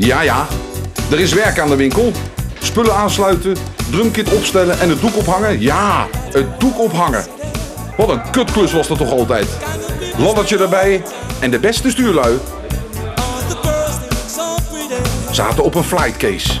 Ja, ja, er is werk aan de winkel. Spullen aansluiten, drumkit opstellen en het doek ophangen. Ja, het doek ophangen. Wat een kutklus was dat toch altijd. Laddertje erbij en de beste stuurlui. Zaten op een flightcase.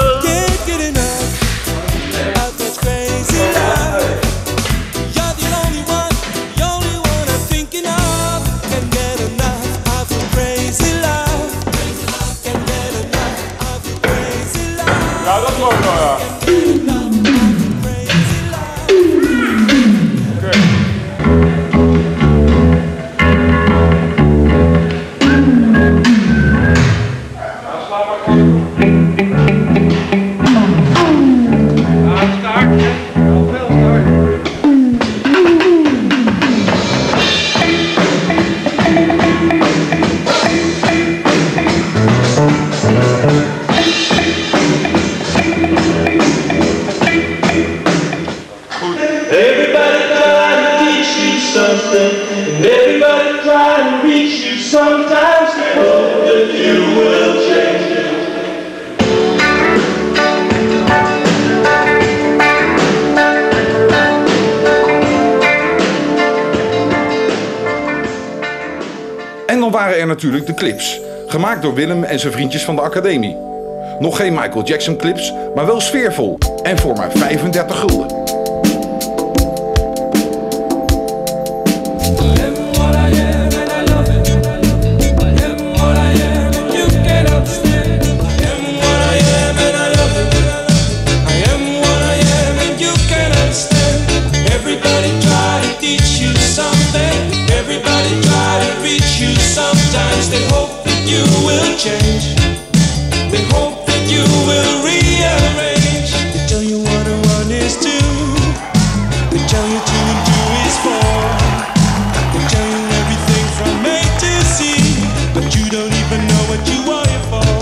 waren er natuurlijk de clips, gemaakt door Willem en zijn vriendjes van de academie. Nog geen Michael Jackson clips, maar wel sfeervol en voor maar 35 gulden. minds, they hope that you will change. They hope that you will rearrange. They tell you what a one is two. They tell you two and two is four. They tell you everything from A to Z, but you don't even know what you are it for.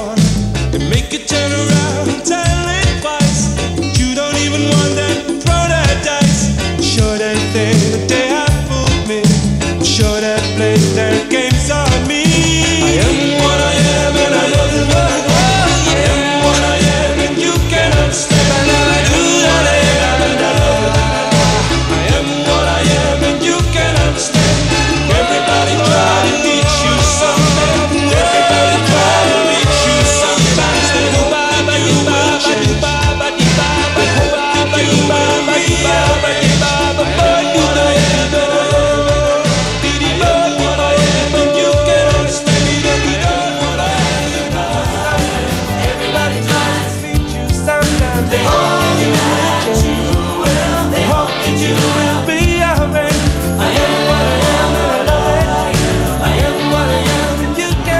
They make you turn around and tell it twice. You don't even want that prototype. Sure, they think that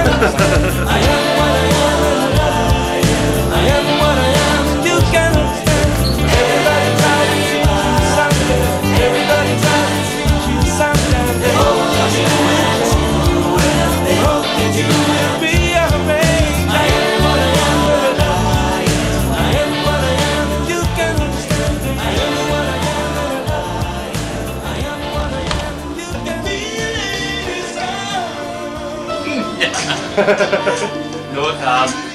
「あや no, um... Tá.